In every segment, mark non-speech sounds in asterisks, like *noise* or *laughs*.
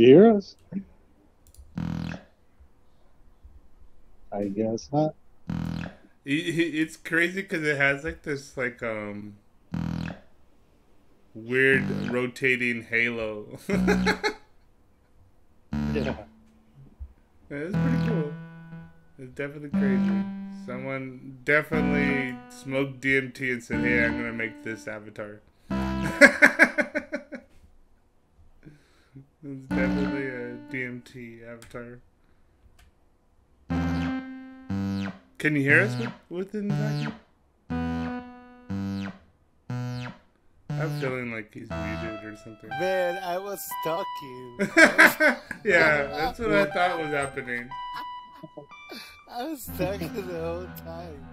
You hear us? I guess not. It's crazy because it has like this like um weird rotating halo. Yeah. It's pretty cool. It's definitely crazy. Someone definitely smoked DMT and said, "Hey, I'm gonna make this avatar." *laughs* it's definitely a DMT avatar. Can you hear us with, within the vacuum? I'm feeling like he's muted or something. Man, I was talking. *laughs* yeah, that's what I thought was happening. *laughs* I was talking the whole time.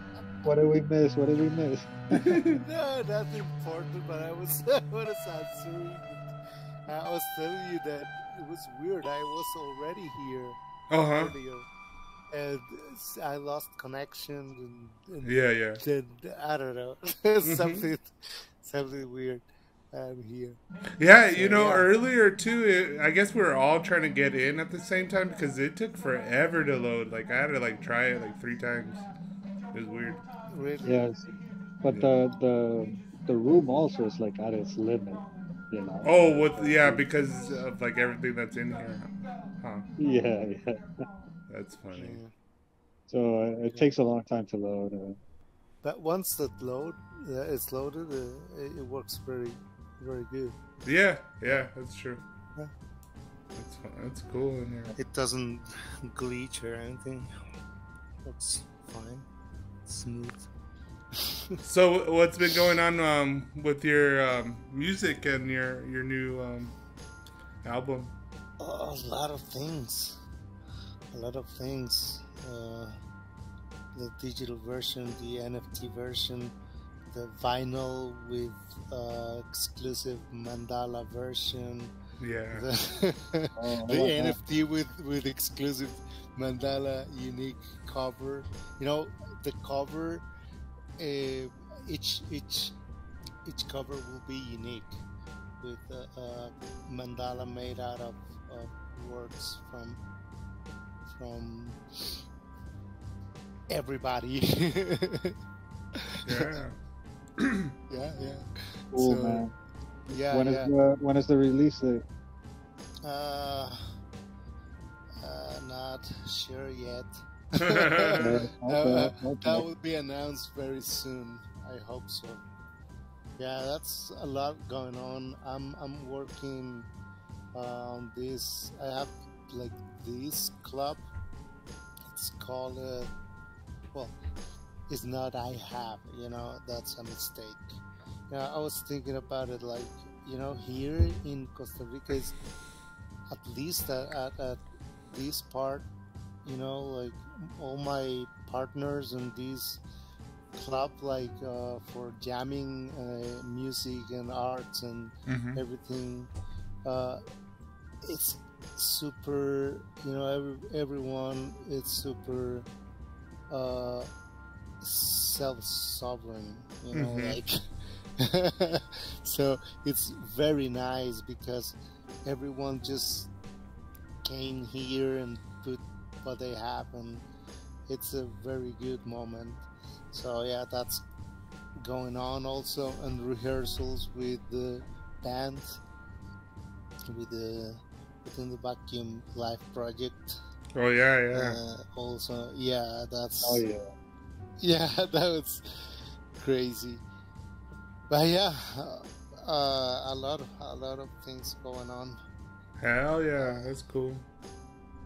*laughs* What did we miss? What did we miss? no, nothing important, but I was, I was answering. I was telling you that it was weird. I was already here Uh huh. earlier, and I lost connection. And, and Yeah, yeah. then I don't know *laughs* something, something weird. I'm here. Yeah, you know, yeah. earlier too, it, I guess we were all trying to get in at the same time because it took forever to load. Like, I had to, like, try it, like, three times. It was weird. Really? Yes. But the the the room also is like at its limit, you know. Oh, with, yeah, because of, like, everything that's in here. Huh. Yeah, yeah. That's funny. Yeah. So uh, it takes a long time to load. Uh, But once that load uh, is loaded, uh, it, it works very, very good. Yeah, yeah, that's true. Yeah. That's, fu- that's cool in here. It doesn't *laughs* glitch or anything. It's fine. Smooth. *laughs* So, what's been going on um, with your um, music and your your new um, album? a lot of things. A lot of things. Uh, the digital version, the NFT version, the vinyl with uh, exclusive mandala version, Yeah. the, *laughs* Oh, the I like. NFT with with exclusive mandala unique cover. You know, the cover, uh, each each each cover will be unique with a, a mandala made out of, of words from from everybody. *laughs* Yeah. *clears throat* yeah, yeah. Cool, So, man. Yeah, When is yeah. the when is the release date? Uh, uh, not sure yet. *laughs* Uh, that will be announced very soon. I hope so. Yeah, that's a lot going on. I'm I'm working on this. I have like this club. It's called. Uh, well, it's not. I have. You know, that's a mistake. Yeah, I was thinking about it. Like you know, here in Costa Rica, is at least at, at, at this part you know like all my partners in this club like uh, for jamming uh, music and arts and hmm everything uh, it's super you know every, everyone is super uh, self-sovereign you know Mhm. like *laughs* so it's very nice because everyone just came here and put what they have and it's a very good moment so yeah that's going on also and rehearsals with the band with the within the vacuum live project Oh yeah, yeah. uh, also yeah that's Oh yeah. yeah *laughs* that was crazy but yeah uh, a lot of a lot of things going on Hell yeah, that's cool.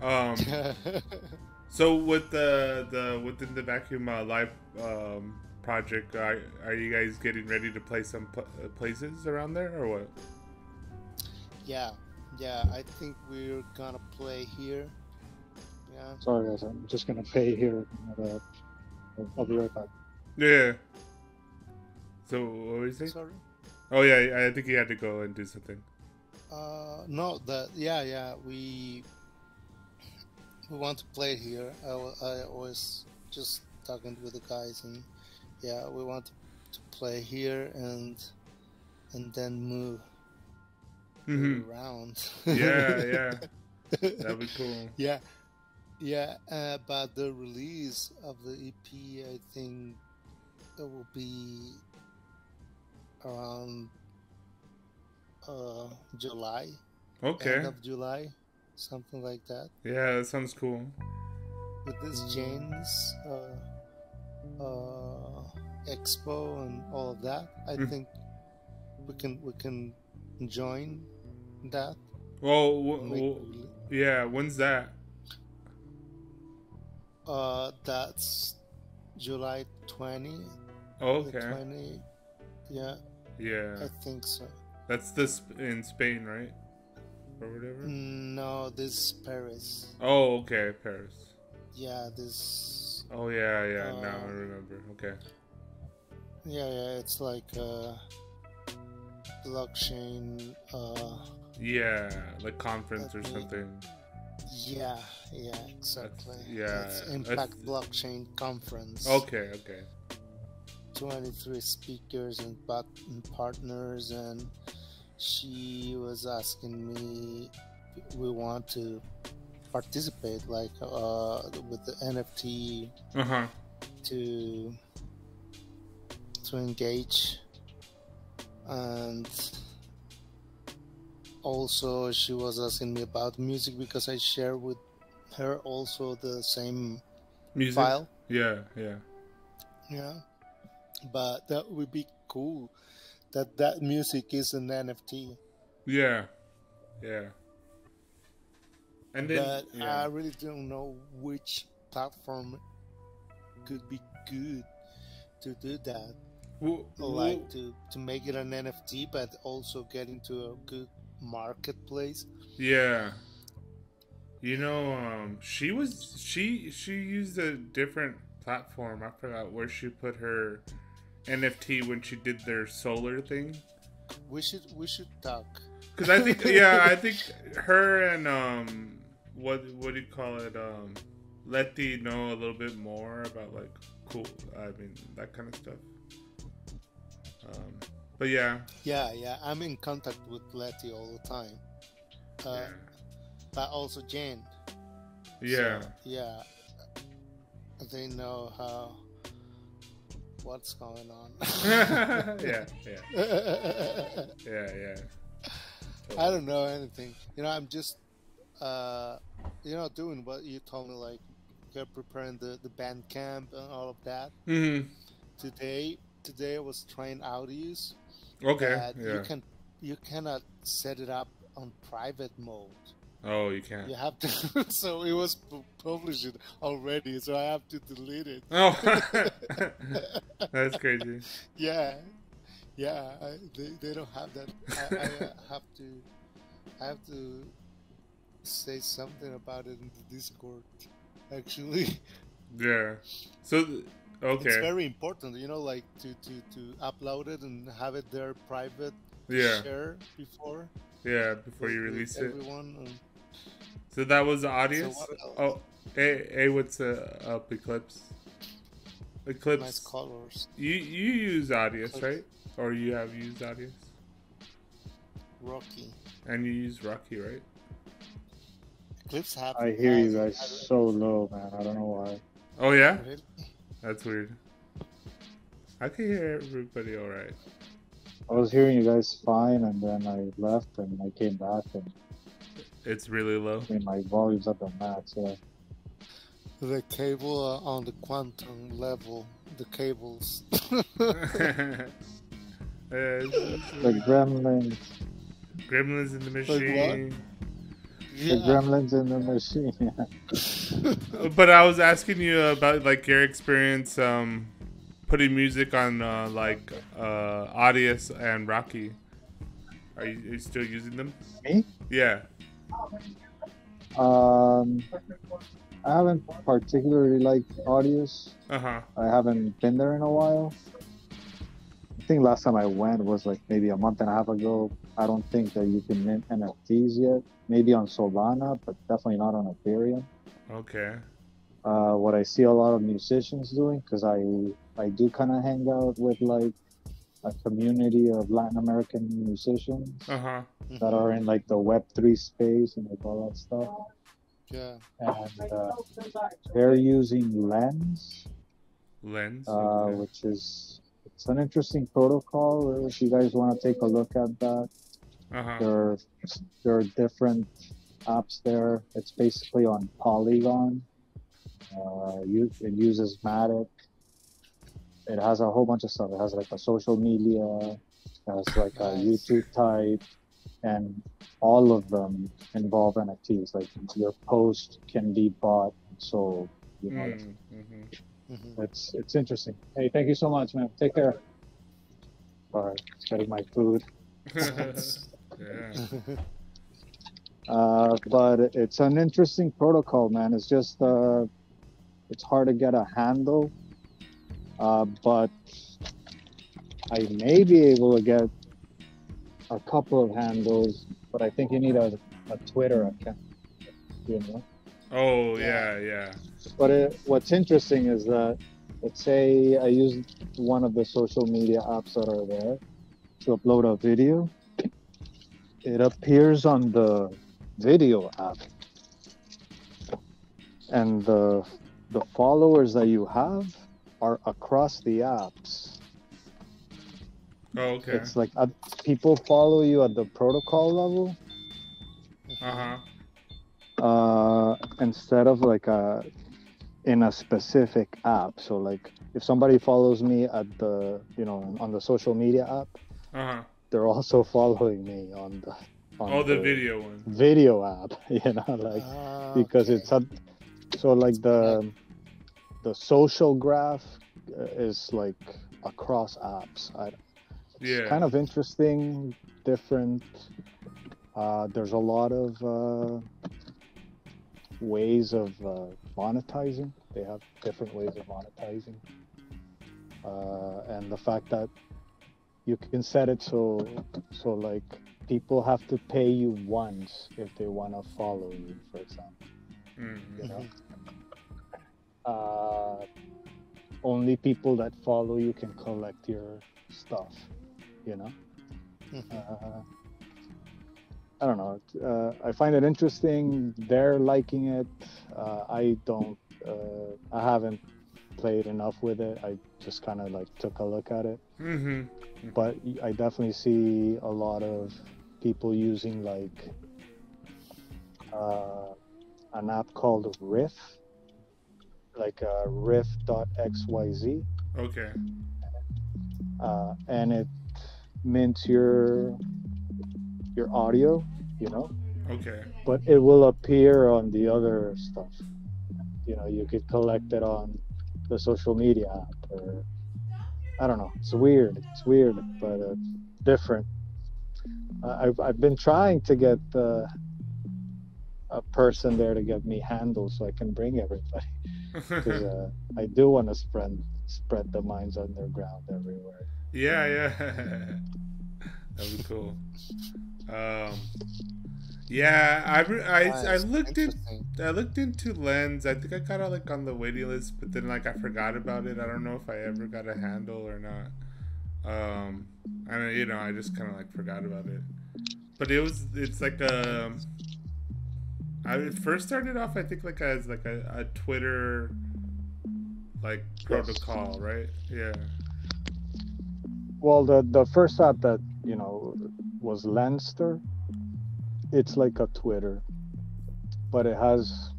Um, *laughs* so with the the within the vacuum uh, live um, project, are, are you guys getting ready to play some pl- uh, places around there or what? yeah yeah i think we're gonna play here yeah Sorry guys, I'm just gonna pay here. Uh, I'll be right back. Yeah. So what were you saying? sorry Oh yeah, I think he had to go and do something. Uh, no, that yeah, yeah. We we want to play here. I, I was just talking with the guys, and yeah, we want to play here and and then move. Mhm. around. Yeah, yeah. *laughs* That'd be cool. yeah, yeah. Uh, but the release of the EP, I think, it will be around uh, July, Okay. end of July, something like that. Yeah, that sounds cool. With this James uh, uh, Expo and all of that, I Mm. think we can we can join that. Well, w- yeah. When's that? Uh, that's July 20. Oh, okay. 20. Yeah, Yeah, I think so. that's this in Spain, right? Or whatever. No, this is Paris. Oh, okay, Paris. Yeah, this. Oh yeah, yeah. now I Uh, remember. Okay. Yeah, yeah, it's like a blockchain. Uh, Yeah, like conference or something. yeah, yeah, exactly. yeah, it's Impact th- Blockchain Conference. Okay, okay. 23 speakers and, and partners, and she was asking me, we want to participate, like uh, with the NFT Uh huh. to to engage and also she was asking me about music because i share with her also the same Music. file Yeah, yeah. yeah but that would be cool that that music is an nft Yeah, yeah. And then but yeah. i really don't know which platform could be good to do that Well, well, like to to make it an NFT, but also get into a good marketplace. yeah. You know, um, she was she she used a different platform. I forgot where she put her NFT when she did their solar thing. We should we should talk. Because I think, *laughs* yeah, I think her and um, what what do you call it? Um, Letty know a little bit more about like cool. I mean that kind of stuff. Um, but yeah, Yeah, yeah. I'm in contact with Letty all the time, uh, but also Jane. yeah, So, yeah. They know how what's going on. yeah, *laughs* yeah, yeah, yeah, yeah. I don't know anything. You know, I'm just, uh, you know, doing what you told me, like, you're preparing the the band camp and all of that. hmm Today, today I was trying Audius. Okay, yeah. You can, you cannot set it up on private mode. Oh, you can't. You have to. *laughs* so it was pu- published already, so I have to delete it. Oh, *laughs* *laughs* that's crazy. Yeah, yeah. I, they they don't have that. I, I uh, have to. I have to say something about it in the Discord. Actually, Yeah. So, th- it's very important. You know, like to to to upload it and have it there private. yeah, Share before. yeah. Before you release it. Everyone. and- So that was the Audius. what oh, hey, hey, what's uh, up, Eclipse? Eclipse. nice colors. You you use Audius, Eclipse. right? Or you have used Audius, Rocki. and you use Rocki, right? Eclipse have. I hear you guys so low, man. I don't know why. Oh yeah, Really? that's weird. I can hear everybody all right. I was hearing you guys fine, and then I left, and I came back, and It's really low. I my volume's up the max. Yeah. The cable uh, on the quantum level. The cables. *laughs* *laughs* Yeah, it's- it's- The gremlins, Gremlins in the what? machine. the gremlins in the machine. *laughs* But I was asking you about like your experience um, putting music on uh, like uh, Audius and Rocki. Are you, are you still using them? Me? Yeah. Um, I haven't particularly liked Audius. Uh huh. I haven't been there in a while. I think last time I went was like maybe a month and a half ago. I don't think that you can mint NFTs yet. Maybe on Solana, but definitely not on Ethereum. Okay. Uh, what I see a lot of musicians doing, because I I do kind of hang out with like a community of Latin American musicians Uh huh. that are in like the Web three space and like all that stuff. Yeah. And uh, they're using Lens, Lens. uh, okay. which is it's an interesting protocol. If you guys want to take a look at that, Uh huh. there are, there are different apps there. It's basically on Polygon. Uh, it uses Matic. It has a whole bunch of stuff. It has like a social media, it has like a YouTube type, and all of them involve NFTs. Like your post can be bought and sold. You know, Mm, mhm. Mhm. it's it's interesting. Hey, thank you so much, man. Take care. Sorry, getting my food. yeah. *laughs* Uh, but it's an interesting protocol, man. It's just uh, it's hard to get a handle. Uh, but I may be able to get a couple of handles, but I think you need a, a Twitter account. You know. Oh yeah, yeah. But it, what's interesting is that, let's say I use one of the social media apps that are there to upload a video. It appears on the video app, and the the followers that you have are across the apps. Oh okay. It's like uh, people follow you at the protocol level Uh huh. uh, instead of like a in a specific app. So like if somebody follows me at the you know on the social media app, Uh huh. they're also *laughs* following me on the on Oh, the video one. video app. *laughs* You know, like Ah, because okay. it's a so like the the social graph uh, is like across apps. I, it's Yeah. kind of interesting, different. Uh, there's a lot of uh, ways of uh, monetizing. They have different ways of monetizing, uh, and the fact that you can set it so so like people have to pay you once if they want to follow you, for example. Mhm. You know. Uh, only people that follow you can collect your stuff. You know. Mhm. Uh, I don't know. Uh, I find it interesting. They're liking it. Uh, I don't. Uh, I haven't played enough with it. I just kind of like took a look at it. Mhm. But I definitely see a lot of people using like uh, an app called Riff, like uh, riff.xyz, Okay. uh, and it mints your your audio. You know. Okay. but it will appear on the other stuff. You know, you could collect it on the social media app, or I don't know. It's weird. It's weird, but uh, different. Uh, I've I've been trying to get uh, a person there to get me handles so I can bring everybody *laughs* because uh, I do want to spread spread the minds underground everywhere. yeah, yeah. *laughs* That'd be cool. Um. Yeah, I I, I looked in I looked into Lens. I think I got it like on the waiting list, but then like I forgot about it. I don't know if I ever got a handle or not. Um, and you know, I just kind of like forgot about it. But it was it's like a. I it first started off I think like as like a, a Twitter like protocol, right? Yeah. Well, the the first app that you know was Lenster. It's like a Twitter, but it has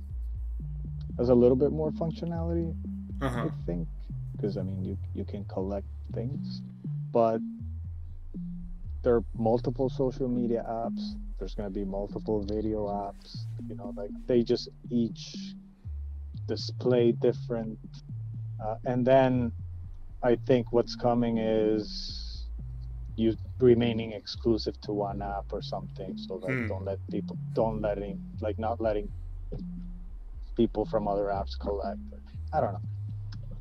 has a little bit more functionality, Uh huh. I think, because I mean you you can collect things, but there are multiple social media apps. There's gonna be multiple video apps. You know, like they just each display different, uh, and then I think what's coming is you remaining exclusive to one app or something so that Hmm. don't let people don't letting like not letting people from other apps collect i don't know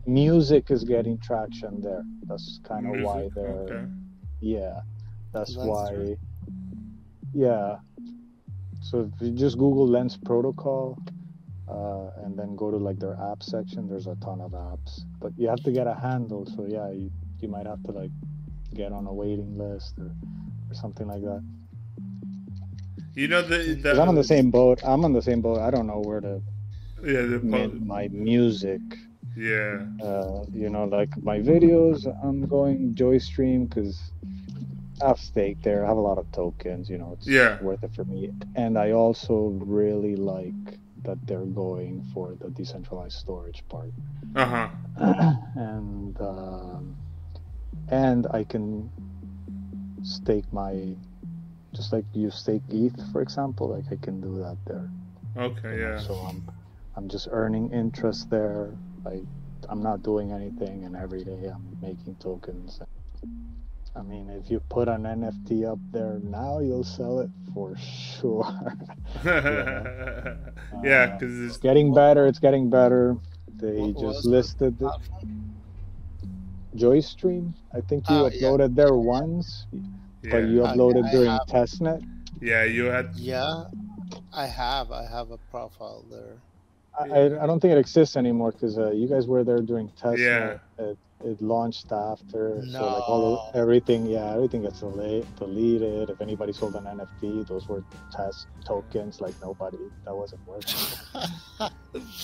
music is getting traction there that's kind of why Music, they're okay. yeah that's Lens why true. Yeah so if you just google lens protocol uh, and then go to like their app section there's a ton of apps but you have to get a handle so yeah you, you might have to like get on a waiting list or, or something like that. You know the, the 'Cause I'm on the same boat. I'm on the same boat. I don't know where to yeah the mint my music. yeah Uh, you know, like my videos, I'm going JoyStream because I have stake there. I have a lot of tokens. You know, it's Yeah. worth it for me. And I also really like that they're going for the decentralized storage part. uh huh *clears throat* and um, and I can stake my just like you stake ETH for example like I can do that there okay you know, yeah so I'm I'm just earning interest there I I'm not doing anything and every day I'm making tokens I mean if you put an NFT up there now you'll sell it for sure *laughs* *laughs* yeah Uh, because it's getting better it's getting better they What just was listed the platform? JoyStream I think you Oh, yeah. uploaded there once yeah. but you I- uploaded I during have- testnet. yeah you had Yeah, I have. I have a profile there. I, I- I don't think it exists anymore because uh, you guys were there during testnet. It, it launched after, so like all the, No. everything, yeah, everything gets dele- deleted. If anybody sold an NFT, those were test tokens. Like nobody, that wasn't working. *laughs*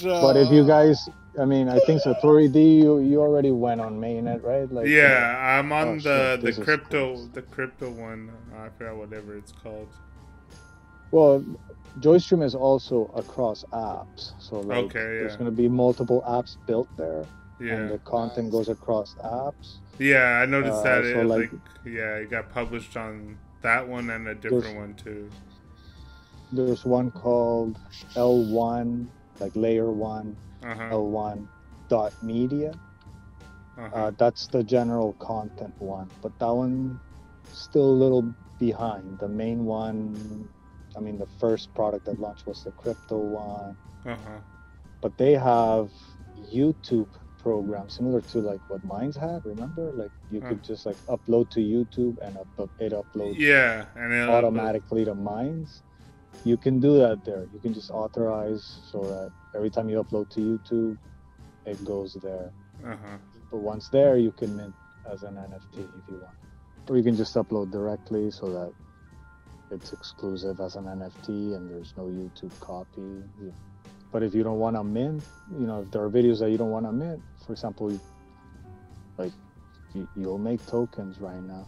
But if you guys, I mean, I think Satori D, you you already went on mainnet, right? Like yeah i'm on oh, the shit, the crypto the crypto one i forgot whatever it's called Well, JoyStream is also across apps, so like Okay, there's going to be multiple apps built there. And yeah the content goes across apps. yeah i noticed Uh, that so, it like- like yeah it got published on that one and a different one too There's one called L1, like layer one, uh-huh L1 dot media. uh-huh Uh, that's the general content one, but that one still a little behind. The main one, I mean, the first product that launched was the crypto one, uh-huh but they have YouTube programs similar to like what Minds had. Remember, like you could just like upload to YouTube and up- it uploads yeah and automatically to Minds. You can do that there. You can just authorize so that every time you upload to YouTube, it goes there. uh-huh But once there, you can mint as an NFT if you want, or you can just upload directly so that it's exclusive as an NFT and there's no YouTube copy. Yeah. But if you don't want to mint, you know, if there are videos that you don't want to mint, for example, you- like you, you'll make tokens right now.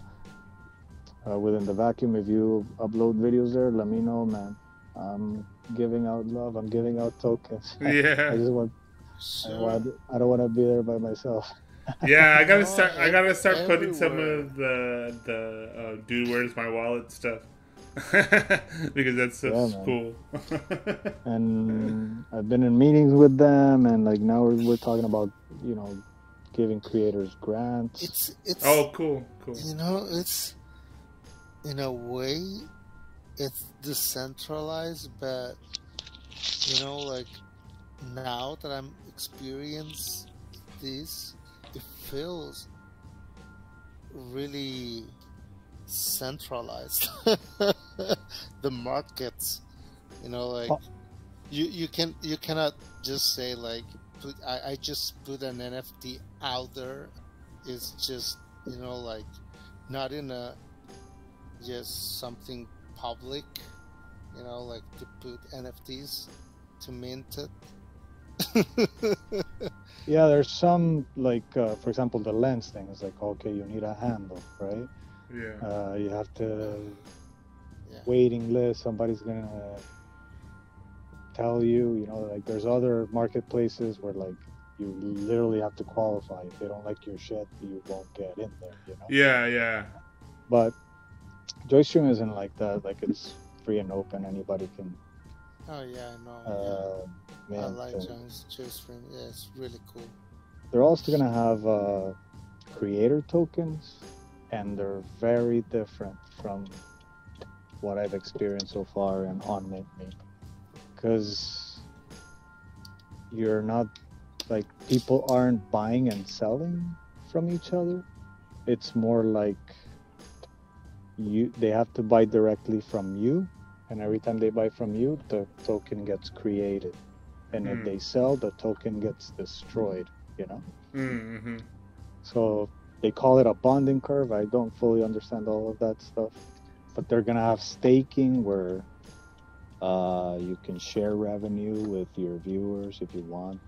Uh, within the vacuum, if you upload videos there, let me know, man. I'm giving out love. I'm giving out tokens. *laughs* Yeah. I just want. I, want, I don't want to be there by myself. *laughs* yeah i gotta start i gotta start putting some of the the uh, dude where's my wallet stuff *laughs* because that's so Yeah, cool and I've been in meetings with them, and like now we're, we're talking about you know giving creators grants. It's it's oh cool cool you know it's in a way it's decentralized, but you know like now that I'm experience this, it feels really centralized. *laughs* the markets, you know, like Oh. you you can you cannot just say like put I, I just put an NFT out there. It's just you know like not in a just something public, you know, like to put NFTs to mint it. *laughs* Yeah, there's some like uh, for example the lens thing is like okay you need a handle right? yeah Uh, you have to Yeah. waiting list. Somebody's gonna tell you. You know like there's other marketplaces where like you literally have to qualify. If they don't like your shit, you won't get in there. You know. yeah yeah But JoyStream isn't like that. Like it's free and open. Anybody can Oh yeah, I know. uh, yeah. I like and- John's Yeah, it's really cool. They're also gonna have uh, creator tokens, and they're very different from what I've experienced so far in on MintMe, because you're not like people aren't buying and selling from each other. It's more like you they have to buy directly from you, and every time they buy from you, the token gets created, and if Hmm. they sell, the token gets destroyed. You know. mm-hmm. So they call it a bonding curve. I don't fully understand all of that stuff, but they're gonna have staking where uh, you can share revenue with your viewers if you want.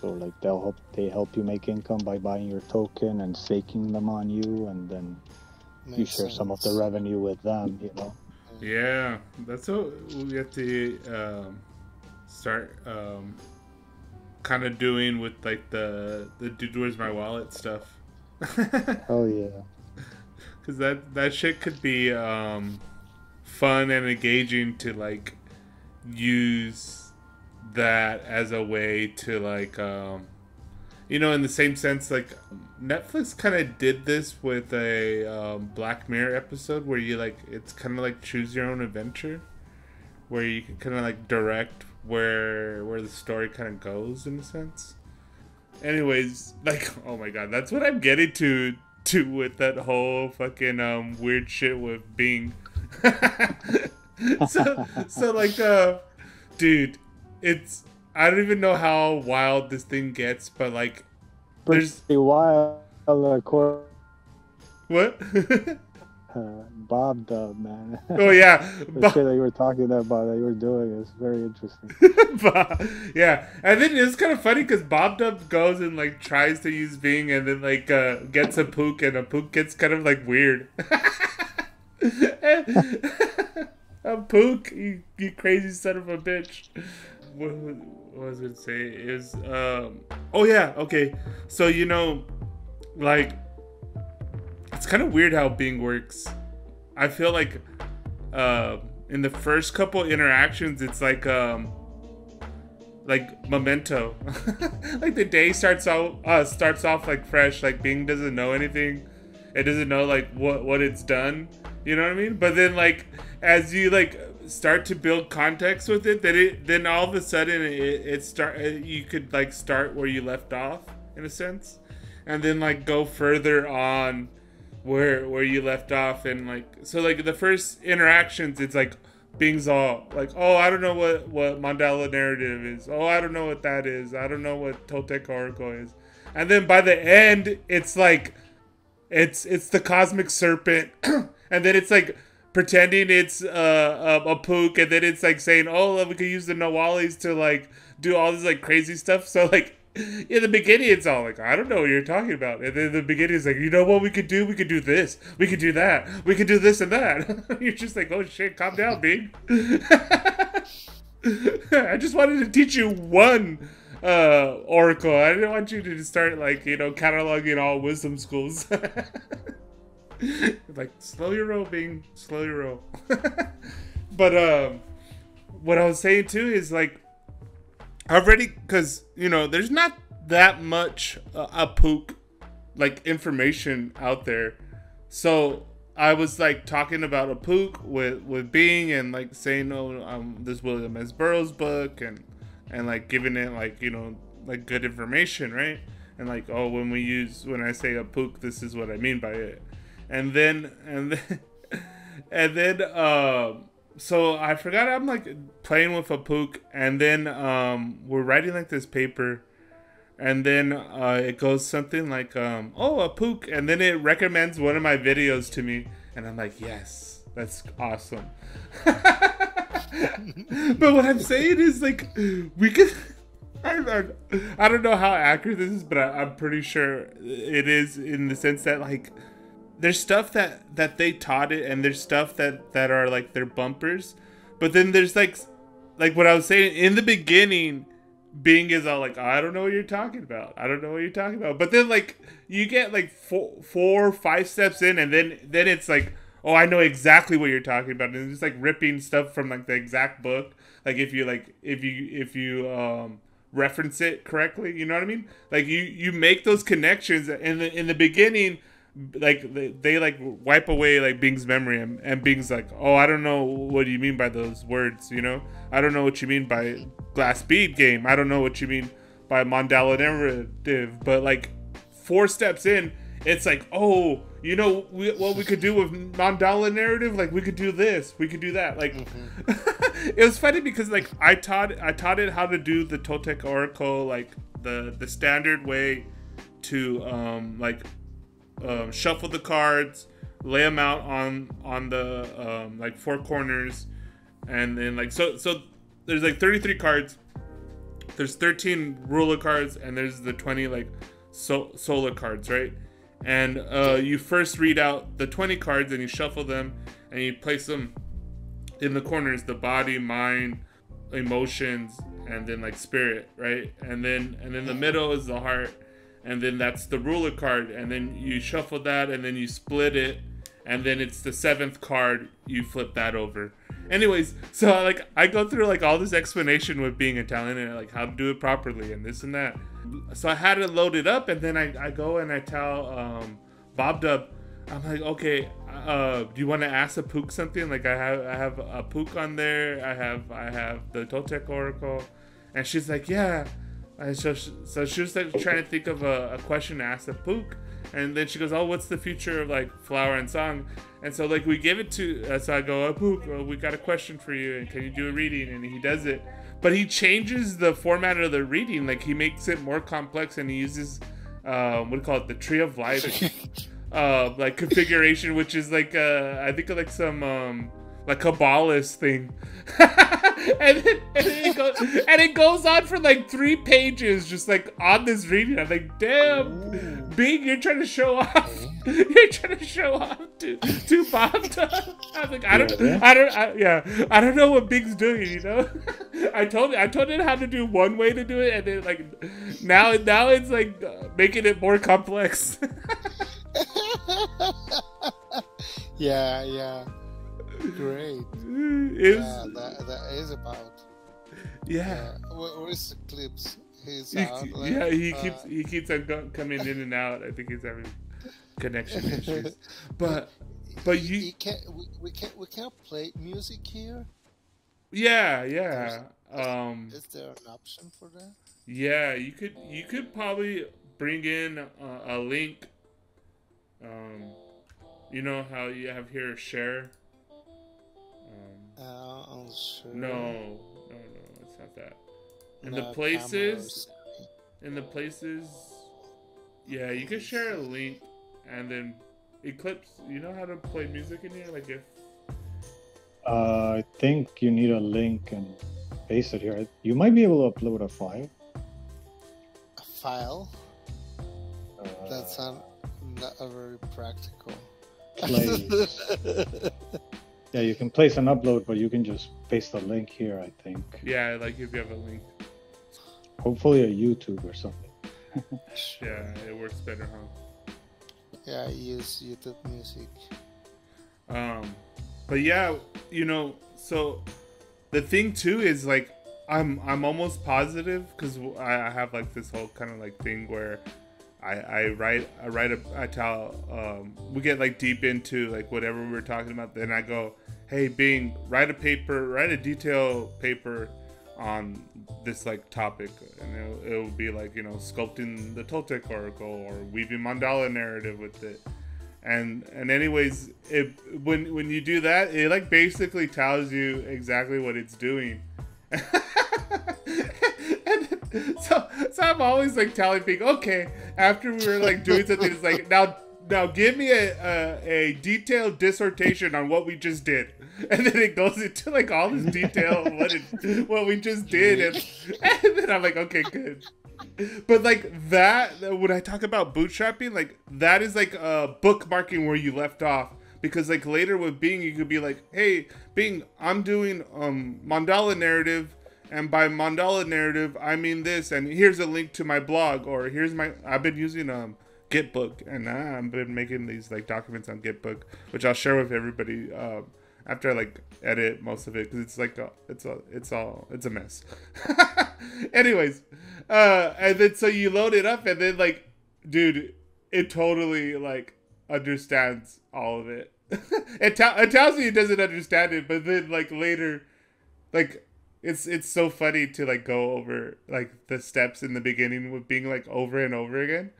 So like they'll help they help you make income by buying your token and staking them on you, and then you Makes share some of the revenue with them. You know. Yeah, that's what we have to um, start um, kind of doing with like the the dude where's my wallet stuff. *laughs* Oh yeah. *laughs* Cause that that shit could be um, fun and engaging to like use that as a way to like um, you know in the same sense like Netflix kind of did this with a um, Black Mirror episode where you like it's kind of like choose your own adventure where you can kind of like direct where where the story kind of goes in a sense anyways like *laughs* oh my god that's what i'm getting to to with that whole fucking um weird shit with Bing. *laughs* so so like uh dude, it's I don't even know how wild this thing gets, but like There's- Pretty wild. Uh, cor- what? *laughs* uh, Bob Dub, man. *laughs* oh yeah. the shit that you were talking about that you were doing is very interesting. Bob- yeah, and then it's kind of funny because Bob Dub goes and like tries to use Bing, and then like uh, gets a pook, and a pook gets kind of like weird. *laughs* a pook, you, you crazy son of a bitch. What, what was it say? Is um oh yeah okay. So you know, like it's kind of weird how Bing works. I feel like uh, in the first couple interactions, it's like um, like memento. *laughs* like the day starts out uh, starts off like fresh. Like Bing doesn't know anything. It doesn't know like what what it's done. You know what I mean? But then like as you like start to build context with it, then it then all of a sudden it, it start uh, you could like start where you left off in a sense, and then like go further on where where you left off and like so like the first interactions it's like Bing's all like oh I don't know what what Mandela narrative is. Oh I don't know what that is. I don't know what Toltec Oracle is. And then by the end it's like it's it's the cosmic serpent *clears throat* and then it's like pretending it's uh, a, a pook and then it's like saying oh we could use the Nawalis to like do all this like crazy stuff. So like in the beginning it's all like i don't know what you're talking about. And then the beginning is like you know what we could do? We could do this. We could do that. We could do this and that. *laughs* You're just like oh shit. Calm down big *laughs* i just wanted to teach you one uh oracle. I didn't want you to start like you know cataloging all wisdom schools *laughs* *laughs* like slow your roll bing. Slow your roll. *laughs* But um what i was saying too is like already because you know there's not that much uh, a pook like information out there. So i was like talking about a pook with with Bing and like saying oh um this william s. Burroughs book and and like giving it like you know like good information right? And like oh when we use when i say a pook this is what i mean by it and then and then *laughs* and then um so I forgot I'm like playing with a pook, and then um, we're writing like this paper, and then uh, it goes something like um, oh a pook, and then it recommends one of my videos to me, and I'm like yes, that's awesome. *laughs* but what I'm saying is like we could. *laughs* I, I, I don't know how accurate this is, but I, I'm pretty sure it is in the sense that like there's stuff that that they taught it and there's stuff that that are like their bumpers but then there's like like what i was saying in the beginning Bing is all like i don't know what you're talking about. I don't know what you're talking about. But then like you get like four four five steps in and then then it's like oh i know exactly what you're talking about. And it's like ripping stuff from like the exact book like if you like if you if you um reference it correctly you know what i mean? Like you you make those connections in the in the beginning like they, they like wipe away like Bing's memory and, and Bing's like, oh, I don't know what you mean by those words, you know? I don't know what you mean by glass bead game. I don't know what you mean by mandala narrative. But like four steps in, it's like, oh, you know we, what we could do with mandala narrative? Like we could do this, we could do that. Like *laughs* it was funny because like I taught I taught it how to do the Toltec Oracle like the the standard way to um like um, shuffle the cards, lay them out on on the um, like four corners, and then like so so there's like 33 cards. There's 13 ruler cards, and there's the 20 like so- solar cards, right? And uh, you first read out the 20 cards, and you shuffle them, and you place them in the corners: the body, mind, emotions, and then like spirit, right? And then and then the middle is the heart, and then that's the ruler card, and then you shuffle that, and then you split it, and then it's the seventh card. You flip that over. Anyways, so like I go through like all this explanation with being Italian and like how to do it properly and this and that. So I had it loaded up, and then I, I go and I tell um, Bob Dub, I'm like, okay, uh, do you want to ask a Pook something? Like I have I have a Pook on there. I have I have the Toltec Oracle, and she's like, yeah. And so she, so she was like trying to think of a, a question to ask the Pook, and then she goes, oh, what's the future of like flower and song? And so like we give it to, uh, so I go, oh, Pook, well, we got a question for you, and can you do a reading? And he does it, but he changes the format of the reading. Like he makes it more complex, and he uses, uh, what do you call it, the Tree of Life. *laughs* uh, like configuration, which is like uh, I think like some um, like Kabbalist thing, *laughs* and, then, and, then it goes, and it goes on for like three pages, just like on this reading. I'm like, damn, Bing, you're trying to show off. *laughs* You're trying to show off to to Bob. *laughs* I'm like, I don't, Yeah. I don't, I, yeah, I don't know what Bing's doing. You know, I told I told it how to do one way to do it, and then like now now it's like uh, making it more complex. yeah, yeah. Great. *laughs* Yeah, that, that is about. yeah. Yeah. Where, where's the clips? He's He, out. like, yeah, he uh, keeps he keeps on coming in and out. I think he's having connection issues. *laughs* But but you you can't. We, we can't. We can't play music here. yeah, yeah. Um Is there an option for that? yeah, you could you could probably bring in a, a link um you know how you have here share I'm sure. no, no, no, it's not that. In No the places cameras. in the places yeah you can share a link and then eclipse you know how to play music in here like if Uh, I think you need a link and paste it here. You might be able to upload a file. A file. Uh, That's not, not a very practical. *laughs* place. yeah, you can place an upload, but you can just paste the link here. I think. yeah like if you have a link Hopefully, a YouTube or something. *laughs* yeah it works better huh yeah, I use YouTube Music. um but yeah you know so the thing too is like i'm i'm almost positive because I, I have like this whole kind of like thing where I, I write I write a I tell um, we get like deep into like whatever we were talking about then I go hey Bing write a paper write a detail paper on this like topic. And it'll, it'll be like you know sculpting the Toltec oracle or weaving mandala narrative with it. And and anyways it when when you do that it like basically tells you exactly what it's doing *laughs* *laughs* so so i'm always like telling people okay after we were like doing something it's like now now give me a, a a detailed dissertation on what we just did. *laughs* And then it goes into like all this detail of what it what we just *laughs* did and, and then i'm like okay good. But like that when i talk about bootstrapping like that is like uh bookmarking where you left off. Because like later with bing you could be like hey bing i'm doing um mandala narrative and by mandala narrative i mean this and here's a link to my blog or here's my i've been using um gitbook and uh, i've been making these like documents on gitbook which i'll share with everybody um after I like edit most of it because it's like a, it's a it's all it's a mess. *laughs* Anyways, uh, and then so you load it up and then like, dude, it totally like understands all of it. *laughs* it, it tells me it doesn't understand it, but then like later, like it's it's so funny to like go over like the steps in the beginning with Bing like over and over again.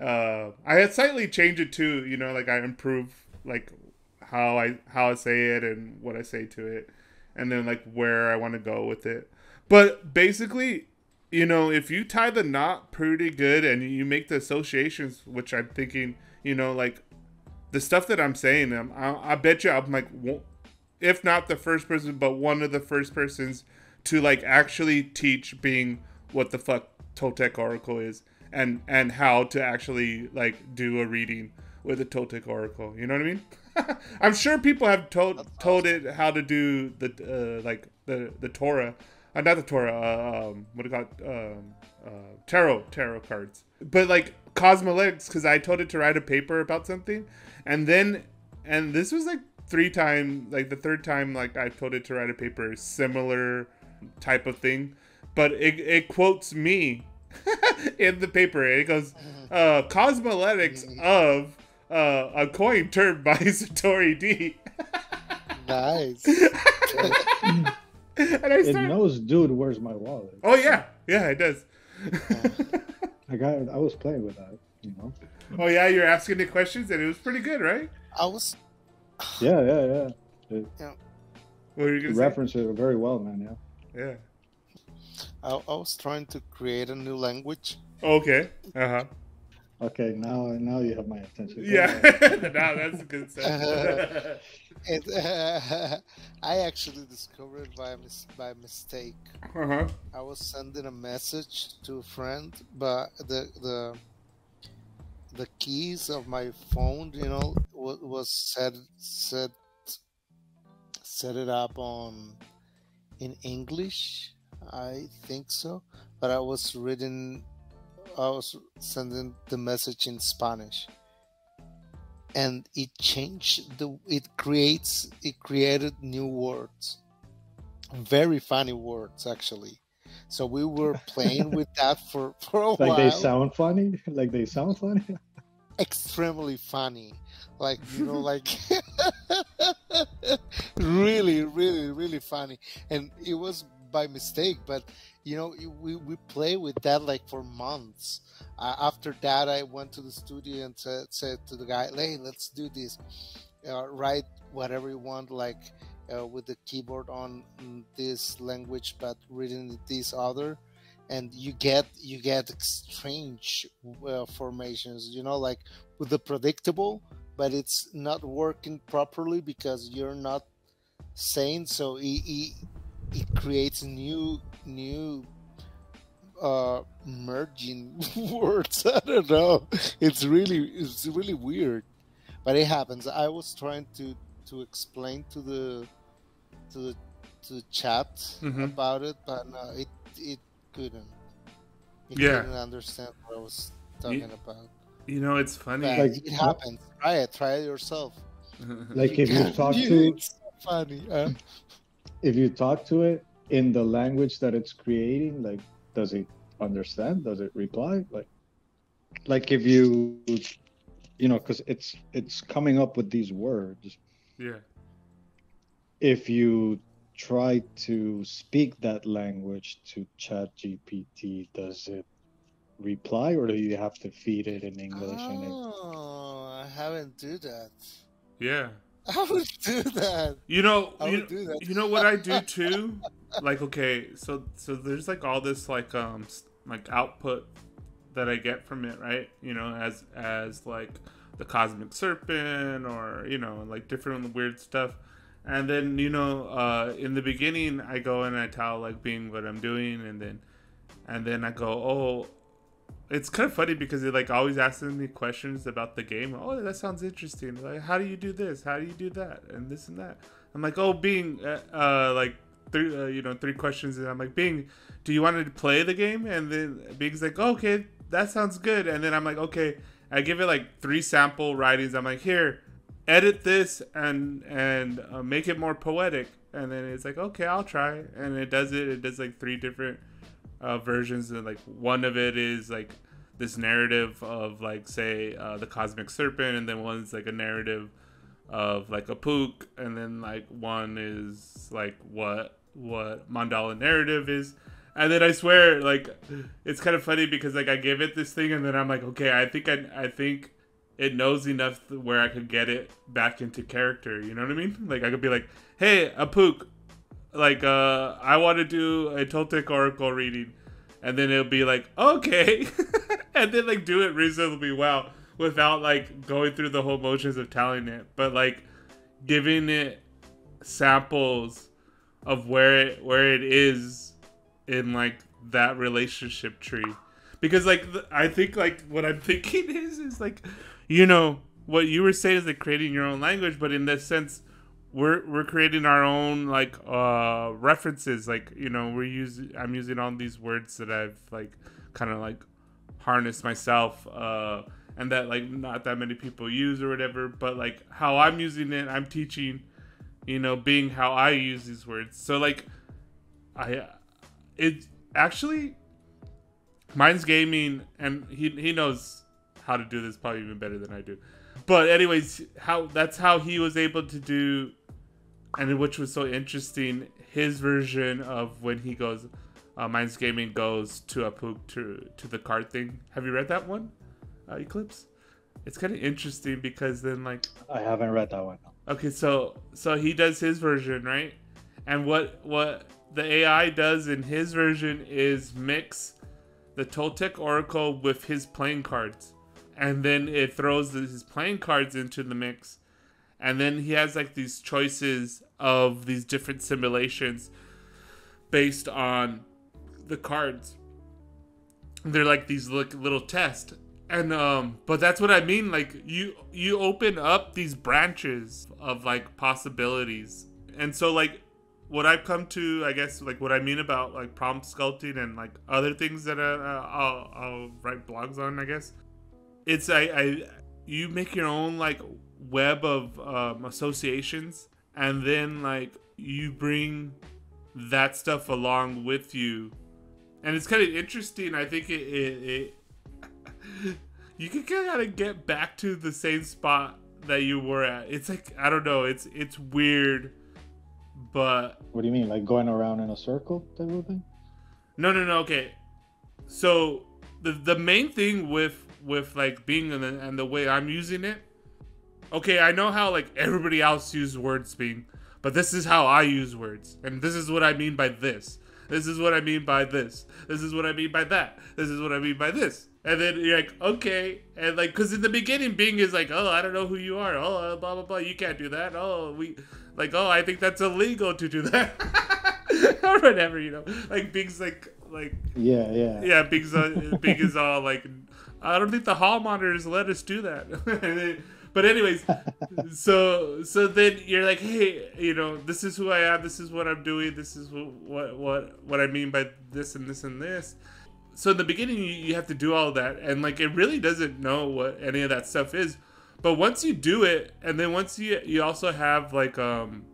Uh, I had slightly changed it too, you know, like I improve like how I how I say it and what I say to it, and then like where I want to go with it. But basically, you know, if you tie the knot pretty good and you make the associations, which I'm thinking you know, like the stuff that I'm saying, um, I, I bet you I'm like, if not the first person, but one of the first persons to like actually teach Bing what the fuck Toltec Oracle is and and how to actually like do a reading with a Toltec Oracle. You know what I mean? *laughs* I'm sure people have told told it how to do the uh, like the the Torah, uh, not the Torah. Uh, um, what do you call it? Um, uh, tarot tarot cards. But like Cosmoletics, because I told it to write a paper about something, and then and this was like three times, like the third time, like I told it to write a paper similar type of thing, but it it quotes me *laughs* in the paper. It goes, uh, "Cosmoletics of." uh, a coin turned by *laughs* SatoriD. nice. *laughs* and I it knows, dude, where's my wallet? Oh yeah, yeah, it does. I got. I was playing with that, you know. Oh yeah, you're asking the questions, and it was pretty good, right? I was. *sighs* Yeah, yeah, yeah. It, yeah. What are you gonna reference it very well, man. Yeah. Yeah. I, I was trying to create a new language. Okay. Uh huh. Okay, now now you have my attention. Yeah, *laughs* now that's a good uh, it, uh, I actually discovered by mis- by mistake. Uh-huh. I was sending a message to a friend, but the the the keys of my phone, you know, was, was set set set it up on in English. I think so, but I was reading I was sending the message in Spanish, and it changed the. It creates. It created new words, very funny words actually. So we were playing with that for for a like while. Like they sound funny. Like they sound funny. *laughs* Extremely funny, like you know, *laughs* like *laughs* really, really, really funny, and it was by mistake, but you know we, we play with that like for months. Uh, after that i went to the studio and said, said to the guy hey let's do this. Uh, write whatever you want like uh, with the keyboard on this language but reading this other and you get you get strange uh, formations you know like with the predictable but it's not working properly because you're not sane. So it, it, it creates new new uh merging *laughs* words. *laughs* I don't know. It's really it's really weird but it happens. I was trying to to explain to the to the to the chat mm-hmm. about it but no it it couldn't it yeah. couldn't understand what i was talking you, about. you know it's funny. Like, it happens. Try it. Try it yourself. *laughs* Like if you *laughs* talk to it's funny uh, *laughs* if you talk to it in the language that it's creating like does it understand? Does it reply? Like like if you you know because it's it's coming up with these words. Yeah. If you try to speak that language to chat gpt does it reply or do you have to feed it in english oh, and it... i haven't do that yeah *laughs* I would do that. You know, I you, do that. you know what I do *laughs* too. like, okay, so so there's like all this like um like output that I get from it, right? You know, as as like the cosmic serpent or you know like different weird stuff. And then you know, uh, in the beginning, I go and I tell like Bing what I'm doing, and then and then I go, oh, it's kind of funny because it like always asking me questions about the game. Oh, that sounds interesting. Like, how do you do this? How do you do that? And this and that. I'm like, oh, Bing uh, uh like three, uh, you know, three questions, and I'm like, Bing, do you want to play the game? And then Bing's like, oh, okay, that sounds good. And then I'm like, okay, I give it like three sample writings. I'm like, here, edit this and and uh, make it more poetic. And then it's like, okay, I'll try. And it does it. It does like three different uh, versions, and like one of it is like this narrative of like say uh, the cosmic serpent, and then one's like a narrative of like Apuk, and then like one is like what what mandala narrative is. And then I swear, like, it's kind of funny because like I give it this thing, and then I'm like, okay, I think I, I think it knows enough where I could get it back into character. You know what I mean? Like I could be like, hey, Apuk, like uh I want to do a Toltec Oracle reading, and then it'll be like okay, *laughs* and then like do it reasonably well. without like going through the whole motions of telling it, but like giving it samples of where it where it is in like that relationship tree because like i think like what i'm *laughs* thinking is is like you know what you were saying is like creating your own language but in this sense we're we're creating our own like uh references. Like you know we're using i'm using all these words that i've like kind of like harnessed myself uh and that like not that many people use or whatever but like how i'm using it i'm teaching you know Bing how i use these words. So like i it actually MindsGaming and he he knows how to do this probably even better than i do but anyways how that's how he was able to do and which was so interesting his version of when he goes uh, MindsGaming goes to Apook to to the card thing have you read that one uh, eclipse it's kind of interesting because then like I haven't read that one. Okay, so so he does his version, right? And what what the AI does in his version is mix the Toltec Oracle with his playing cards. And then it throws his playing cards into the mix. And then he has like these choices of these different simulations based on the cards. They're like these little tests and um but that's what i mean like you you open up these branches of like possibilities and so like what i've come to i guess like what i mean about like prompt sculpting and like other things that uh, I'll, I'll write blogs on i guess it's I, I you make your own like web of um, associations and then like you bring that stuff along with you and it's kind of interesting i think it, it, it *laughs* you can kind of get back to the same spot that you were at. It's like I don't know. It's it's weird, but what do you mean, like going around in a circle type of thing? No, no, no. Okay, so the the main thing with with like Bing in the, and the way I'm using it. Okay, I know how like everybody else uses words Bing, but this is how I use words, and this is what I mean by this. This is what I mean by this. This is what I mean by that. This is what I mean by this. And then you're like, okay, and like, cause in the beginning, Bing is like, oh, I don't know who you are. Oh, uh, blah blah blah. You can't do that. Oh, we, like, oh, I think that's illegal to do that, *laughs* or whatever. You know, like Bing's like, like, yeah, yeah, yeah. Bing's uh, Bing is all like, I don't think the hall monitors let us do that. *laughs* but anyways, *laughs* so so then you're like, hey, you know, this is who I am. This is what I'm doing. This is what what what I mean by this and this and this so in the beginning you, you have to do all that and like it really doesn't know what any of that stuff is but once you do it and then once you you also have like um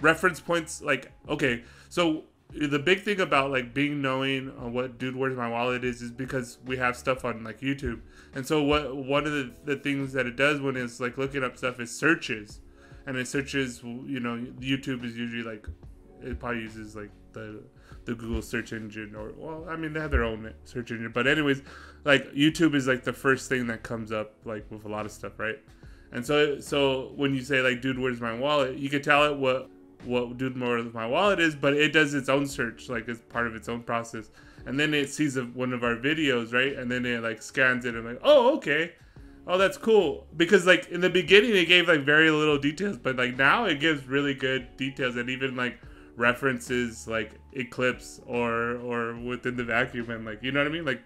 reference points like okay so the big thing about like Bing knowing uh, what dude where's my wallet is is because we have stuff on like youtube and so what one of the, the things that it does when it's like looking up stuff is searches and it searches you know youtube is usually like it probably uses like the the Google search engine or well, I mean they have their own search engine, but anyways, like YouTube is like the first thing that comes up like with a lot of stuff, right? And so so when you say like dude, where's my wallet? You can tell it what what dude where's my wallet is, but it does its own search like as part of its own process. And then it sees a, one of our videos, right? And then it like scans it and like, oh okay, oh that's cool because like in the beginning it gave like very little details, but like now it gives really good details and even like references like Eclipse or or within the vacuum and like you know what I mean like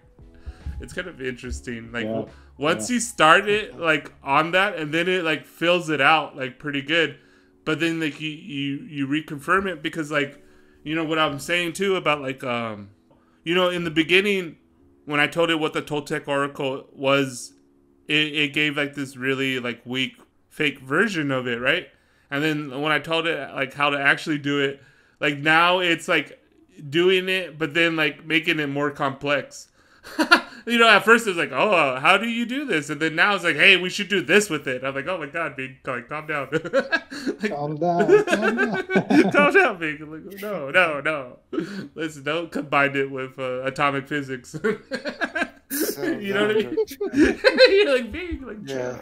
it's kind of interesting like yeah. once yeah. you start it like on that and then it like fills it out like pretty good but then like you you you reconfirm it because like you know what I'm saying too about like um you know in the beginning when I told it what the Toltec Oracle was it, it gave like this really like weak fake version of it right and then when I told it like how to actually do it like now it's like doing it, but then like making it more complex. *laughs* you know, at first it was like, oh, how do you do this? And then now it's like, hey, we should do this with it. I'm like, oh my god, big, like, calm down. *laughs* like, calm down, calm *laughs* down, calm down, big. Like, no, no, no. Listen, don't combine it with uh, atomic physics. So *laughs* you know what I mean? You're like big, like yeah.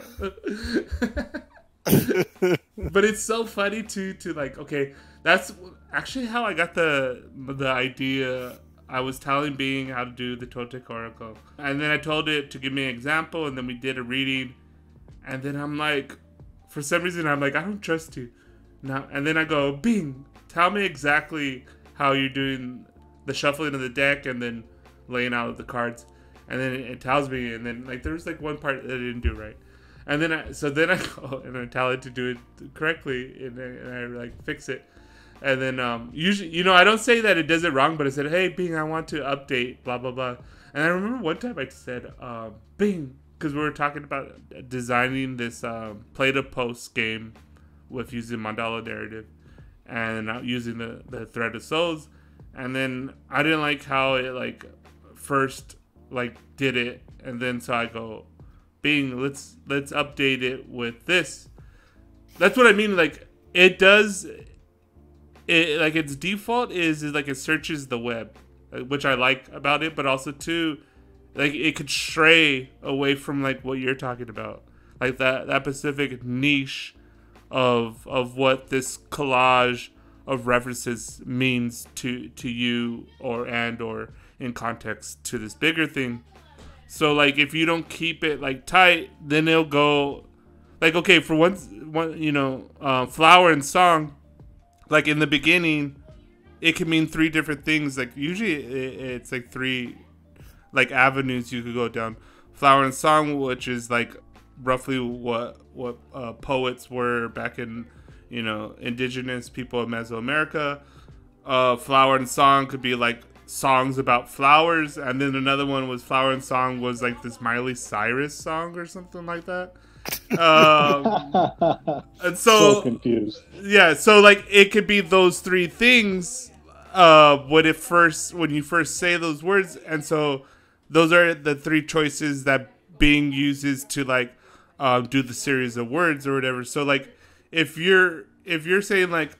but it's so funny to to like okay that's actually how I got the the idea I was telling Bing how to do the Toltec Oracle. And then I told it to give me an example, and then we did a reading. And then I'm like, for some reason, I'm like, I don't trust you. Now, and then I go, Bing, tell me exactly how you're doing the shuffling of the deck and then laying out the cards. And then it tells me, and then like there's like one part that I didn't do right. And then I, so then I *laughs* go and I tell it to do it correctly, and and I like fix it. And then um, usually, you know, I don't say that it does it wrong, but I said, "Hey, Bing, I want to update blah blah blah." And I remember one time I said, uh, "Bing," because we were talking about designing this um, play to post game with using mandala narrative and using the the thread of souls. And then I didn't like how it like first like did it, and then so I go, Bing, let's let's update it with this. That's what I mean. Like it does it like its default is, is like it searches the web, uh, which I like about it, but also too, like it could stray away from like what you're talking about, like that that specific niche of of what this collage of references means to to you or and or in context to this bigger thing. So like if you don't keep it like tight, then it'll go like okay for one one you know uh, flower and song like in the beginning it can mean three different things. Like usually it's like three like avenues you could go down. Flower and song which is like roughly what what uh, poets were back in you know indigenous people of mesoamerica. Uh, flower and song could be like songs about flowers and then another one was flower and song was like this miley cyrus song or something like that um, *laughs* and so, so confused. Yeah, so like it could be those three things uh when it first when you first say those words and so those are the three choices that Bing uses to like um, do the series of words or whatever. So like if you're if you're saying like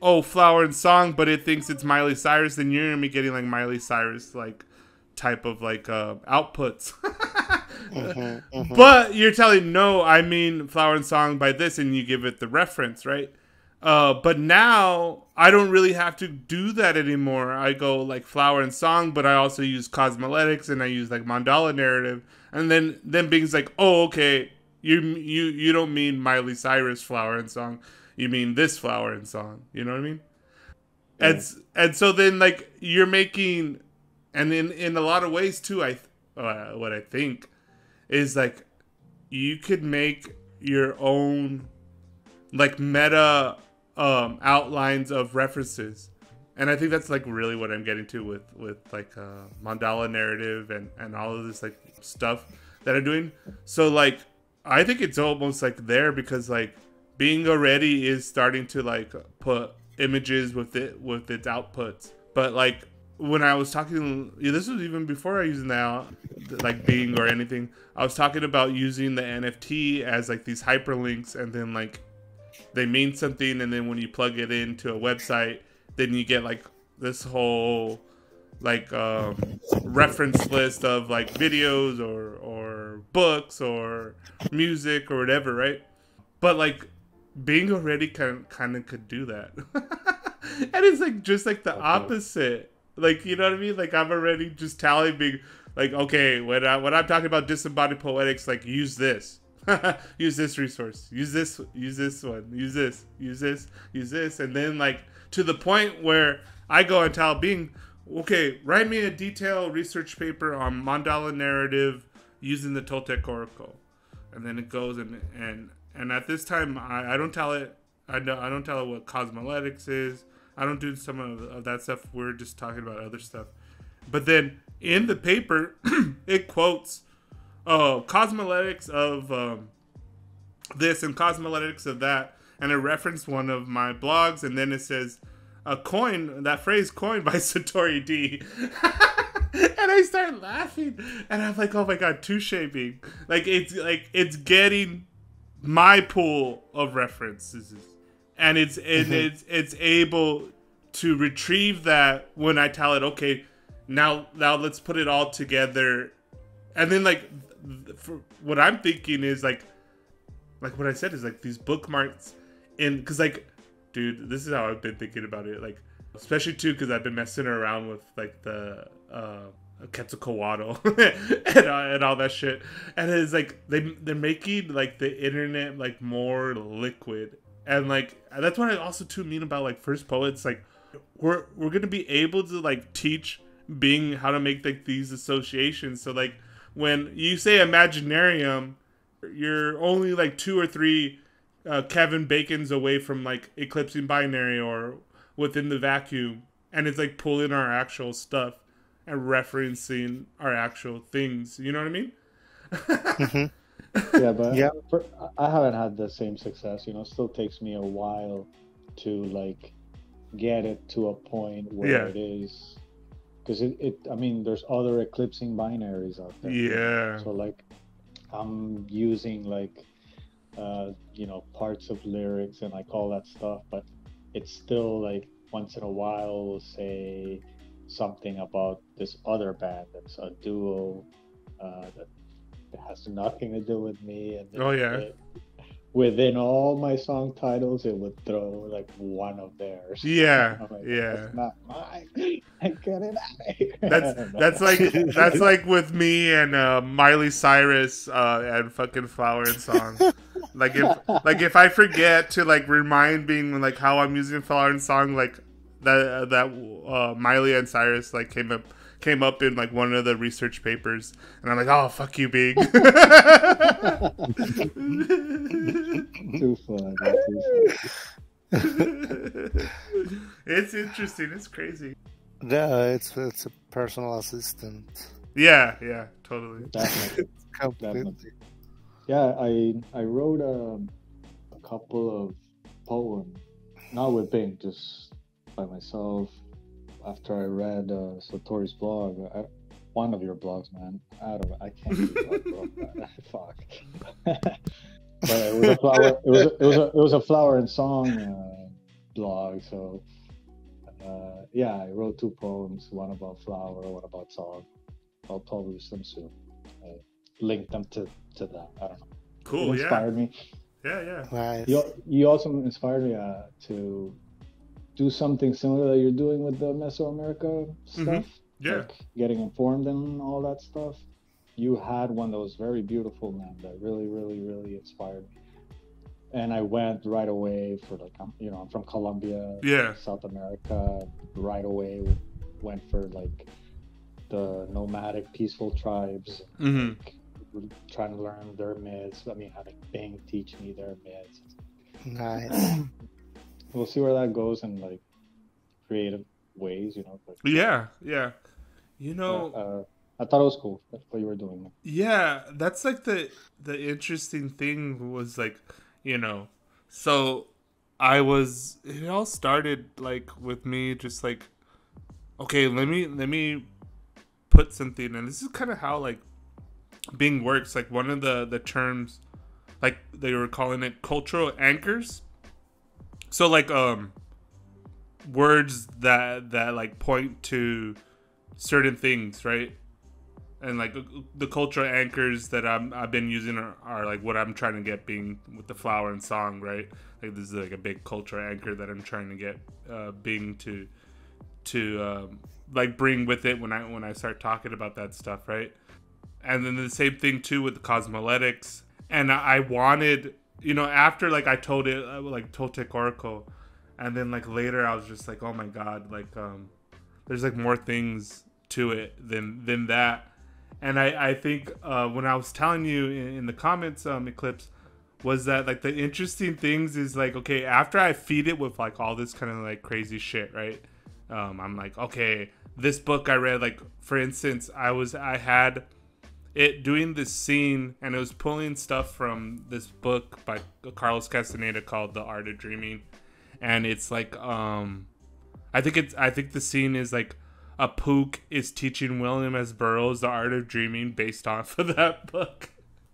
oh flower and song but it thinks it's Miley Cyrus then you're to be getting like Miley Cyrus like type of like uh outputs. *laughs* mm-hmm, mm-hmm. But you're telling no, I mean flower and song by this, and you give it the reference, right? Uh, but now I don't really have to do that anymore. I go like flower and song, but I also use cosmoletics and I use like mandala narrative, and then then Bing's like, oh okay, you you you don't mean Miley Cyrus flower and song, you mean this flower and song. You know what I mean? Yeah. And and so then like you're making, and in in a lot of ways too. I uh, what I think is like you could make your own like meta um, outlines of references. And i think that's like really what i'm getting to with with like uh, mandala narrative and and all of this like stuff that i'm doing. So like i think it's almost like there because like Bing already is starting to like put images with it with its outputs. But like when I was talking, yeah, this was even before I used now, like Bing or anything. I was talking about using the NFT as like these hyperlinks, and then like they mean something, and then when you plug it into a website, then you get like this whole like um, reference list of like videos or or books or music or whatever, right? But like Bing already kind kind of could do that, *laughs* and it's like just like the opposite like you know what I mean? Like I'm already just telling me like okay when I when I'm talking about disembodied poetics, like use this. *laughs* use this resource. Use this. Use this one. Use this. Use this. Use this. And then like to the point where I go and tell Bing, okay, write me a detailed research paper on mandala narrative using the Toltec Oracle, and then it goes and and and at this time I, I don't tell it I don't I don't tell it what cosmoletics is. I don't do some of, of that stuff. We're just talking about other stuff. But then in the paper, *clears throat* it quotes uh, cosmoletics of um, this and cosmoletics of that, and it referenced one of my blogs, and then it says a coin, that phrase coined by *laughs* SatoriD. *laughs* and I start laughing, and I'm like, oh my god, touche shaping. Like it's like it's getting my pool of references and it's and mm-hmm. it's it's able to retrieve that when I tell it, okay, now now let's put it all together, and then like for what I'm thinking is like like what I said is like these bookmarks in because like dude, this is how I've been thinking about it. Like especially too because I've been messing around with like the uh, Quetzalcoatl *laughs* and, uh, and all that shit, and it's like they they're making like the internet like more liquid, and like that's what I also too mean about like first poets like we're we're gonna be able to like teach Bing how to make like these associations. So like when you say Imaginarium, you're only like two or three uh, Kevin Bacon's away from like eclipsing binary or within the vacuum, and it's like pulling our actual stuff and referencing our actual things. You know what I mean? *laughs* mm-hmm. *laughs* yeah, but yeah. For, I haven't had the same success. You know, it still takes me a while to like get it to a point where Yeah. it is because it, it i mean there's other eclipsing binaries out there Yeah. so like i'm using like uh you know parts of lyrics and like all that stuff but it's still like once in a while we'll say something about this other band that's a duo uh that it has nothing to do with me and Oh, yeah. it- within all my song titles it would throw like one of theirs Yeah, *laughs* like, yeah. That's not mine. *laughs* I get it out of here. *laughs* That's that's like that's like with me and uh, Miley Cyrus uh, and fucking Flower and Song. Like if like if I forget to like remind Bing like how I'm using Flower and Song, like that that uh, Miley and Cyrus like came up came up in like one of the research papers, and I'm like, oh fuck you, Big. *laughs* too fun. Too it's interesting. It's crazy. Yeah, it's it's a personal assistant. Yeah, yeah, totally. fun. *laughs* Definitely. Yeah, I I wrote um, a couple of poems, not with Bing, just by myself. After I read uh, Satori's blog, I, one of your blogs, man. I don't, I can't keep up, bro. *laughs* *laughs* Fuck. *laughs* but it was a flower. It was a, it was a, it was a flower and song uh, blog. So uh, yeah, I wrote two poems. One about flower, one about song. I'll publish them soon. I link them to to that. I don't know. Cool. it Yeah. inspired me. Yeah. Yeah. Nice. You, you also inspired me uh, to do something similar that you're doing with the Mesoamerica stuff. Yeah. Like getting informed and all that stuff. You had one that was very beautiful, man. That really, really, really inspired me. And I went right away for like, I'm, you know, I'm from Colombia, Yeah. South America. Right away, went for like the nomadic, peaceful tribes. hmm Like, trying to learn their myths. I mean, having Bing teach me their myths. Nice. *clears throat* We'll see where that goes in like creative ways, you know. But, Yeah. Yeah. You know. uh, I thought it was cool. That's what you were doing. Yeah, that's like the the interesting thing was like, you know, so I was it all started like with me just like okay, let me let me put something and this is kind of how like Bing works like one of the the terms like they were calling it cultural anchors. So like um words that that like point to certain things, right? and like the cultural anchors that I'm I've been using are, are like what I'm trying to get Bing with the flower and song, right? Like this is like a big cultural anchor that I'm trying to get uh, Bing to to um, like bring with it when I when I start talking about that stuff, right? And then the same thing too with the cosmoletics. And I wanted, you know, after like I told it uh, like Toltec Oracle, and then like later I was just like, oh my god, like um, there's like more things to it than than that and I, I think uh, when I was telling you in, in the comments, um, Eclipse, was that like the interesting things is like okay after I feed it with like all this kind of like crazy shit, right? Um, I'm like okay, this book I read like for instance, I was I had it doing this scene and it was pulling stuff from this book by Carlos Castaneda called The Art of Dreaming, and it's like um, I think it's I think the scene is like a Pook is teaching William S. Burroughs the art of dreaming based off of that book.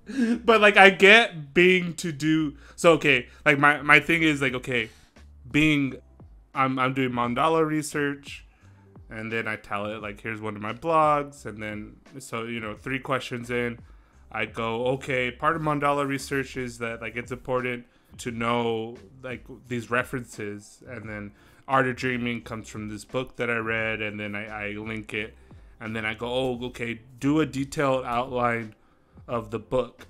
*laughs* but like I get Bing to do so okay, like my, my thing is like okay, Bing I'm I'm doing mandala research and then I tell it like here's one of my blogs and then so you know three questions in I go okay part of mandala research is that like it's important to know like these references and then art of dreaming comes from this book that i read and then i, I link it and then i go oh okay do a detailed outline of the book.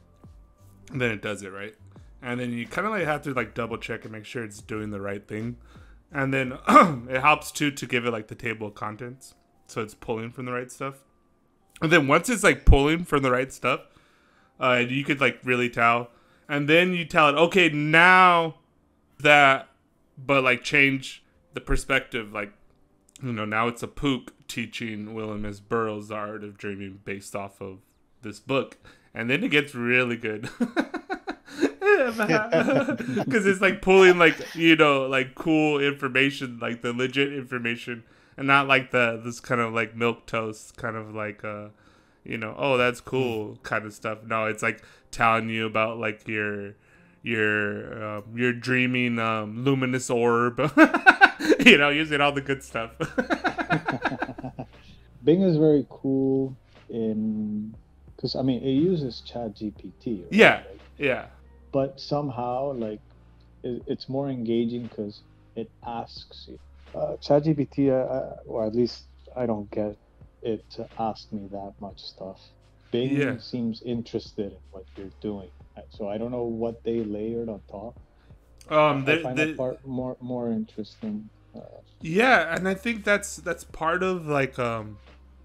And then it does it right? And then you kind of like have to like double check and make sure it's doing the right thing and then *clears throat* it helps too to give it like the table of contents so it's pulling from the right stuff. And then once it's like pulling from the right stuff uh, you could like really tell. And then you tell it okay now that but like change the perspective like you know now it's a pook teaching william s burroughs the art of dreaming based off of this book. And then it gets really good *laughs* *laughs* because it's like pulling like you know like cool information like the legit information and not like the this kind of like milquetoast kind of like uh you know oh that's cool kind of stuff no it's like telling you about like your your um, your dreaming um, luminous orb *laughs* you know using all the good stuff *laughs* Bing is very cool in because I mean it uses Chat GPT. Right? yeah Like, yeah but somehow like it, it's more engaging because it asks you. Uh, ChatGPT, uh, uh, or at least I don't get it to ask me that much stuff. Bing Yeah. seems interested in what you're doing, so I don't know what they layered on top. um I the, find the, that part more more interesting. Uh, Yeah, and I think that's that's part of like um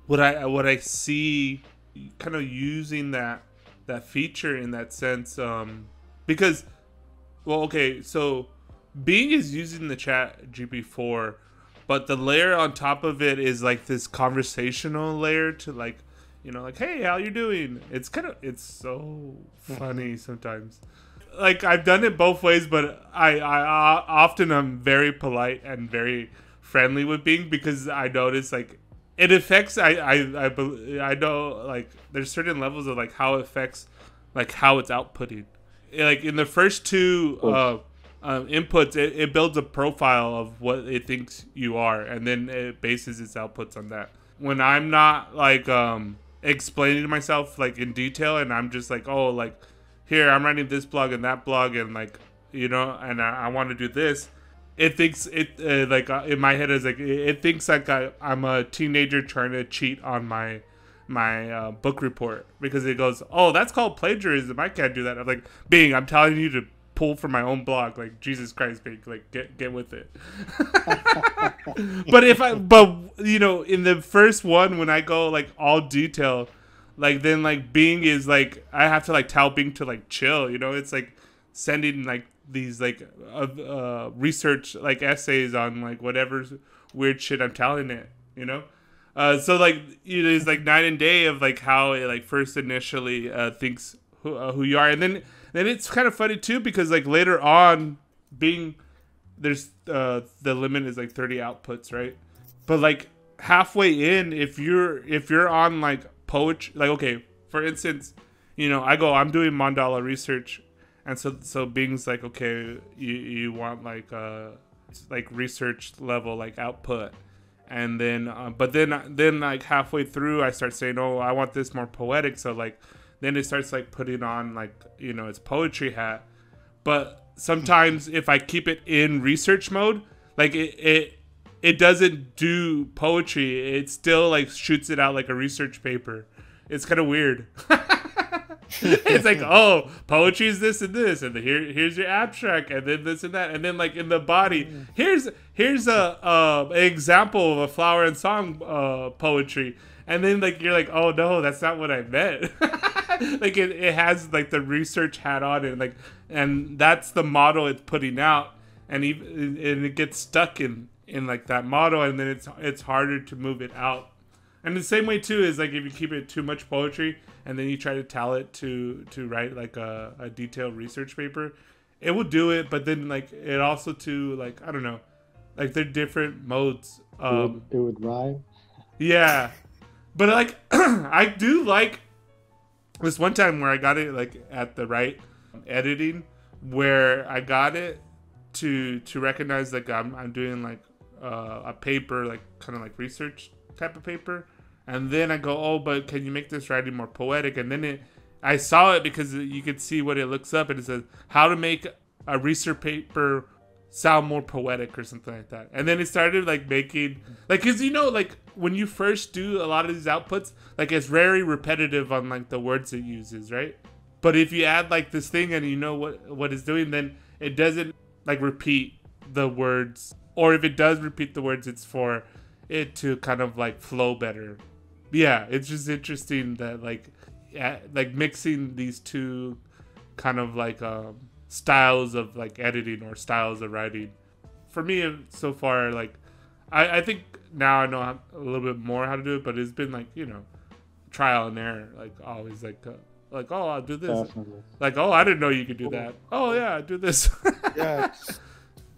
what I what I see kind of using that that feature in that sense um because well okay so Bing is using the chat GP4 but the layer on top of it is like this conversational layer to like you know like hey how you doing it's kind of it's so funny sometimes like I've done it both ways, but I, I, I often am very polite and very friendly with Bing because I notice like it affects. I, I, I, I know like there's certain levels of like how it affects like how it's outputting. Like in the first two uh, um, inputs, it, it builds a profile of what it thinks you are, and then it bases its outputs on that. When I'm not like um, explaining myself like in detail, and I'm just like, oh, like here I'm writing this blog and that blog and like you know and I, I want to do this it thinks it uh, like uh, in my head is like it, it thinks like I, I'm a teenager trying to cheat on my my uh, book report because it goes oh that's called plagiarism I can't do that I'm like Bing I'm telling you to pull from my own blog like Jesus Christ Bing like get get with it *laughs* but if I but you know in the first one when I go like all detail like then like Bing is like I have to like tell Bing to like chill, you know. It's like sending like these like uh, uh, research like essays on like whatever weird shit I'm telling it, you know. Uh, so like it is like night and day of like how it like first initially uh, thinks who, uh, who you are, and then then it's kind of funny too because like later on, Bing there's uh the limit is like 30 outputs, right? But like halfway in, if you're if you're on like poetry, like okay, for instance, you know, I go, I'm doing mandala research, and so so Bing's like, okay, you you want like uh like research level like output, and then uh, but then then like halfway through, I start saying, oh, I want this more poetic, so like then it starts like putting on like you know its poetry hat, but sometimes if I keep it in research mode, like it it it doesn't do poetry. It still like shoots it out like a research paper. It's kind of weird. *laughs* *laughs* it's like, oh, poetry is this and this, and here here's your abstract, and then this and that, and then like in the body, here's here's a uh, an example of a flower and song uh, poetry, and then like you're like, oh no, that's not what I meant. *laughs* like it, it has like the research hat on it, like and that's the model it's putting out and even and it gets stuck in in like that model and then it's it's harder to move it out and the same way too is like if you keep it too much poetry and then you try to tell it to to write like a, a detailed research paper it will do it but then like it also to like i don't know like they're different modes it, um would, it would rhyme. yeah. But like *clears throat* I do like this one time where I got it like at the right editing where I got it to to recognize like I'm I'm doing like uh, a paper like kind of like research type of paper and then I go oh but can you make this writing more poetic and then it I saw it because you could see what it looks up and it says how to make a research paper sound more poetic or something like that. And then it started like making like cuz you know like when you first do a lot of these outputs, like it's very repetitive on like the words it uses, right? But if you add like this thing and you know what what it's doing, then it doesn't like repeat the words or if it does repeat the words it's for it to kind of like flow better. Yeah, it's just interesting that like yeah, like mixing these two kind of like um styles of like editing or styles of writing. For me, so far, like I, I think now I know how, a little bit more how to do it, but it's been like you know trial and error. Like always, like uh, like oh I'll do this. Definitely. Like oh I didn't know you could do that. Oh yeah, do this. *laughs* yeah, just,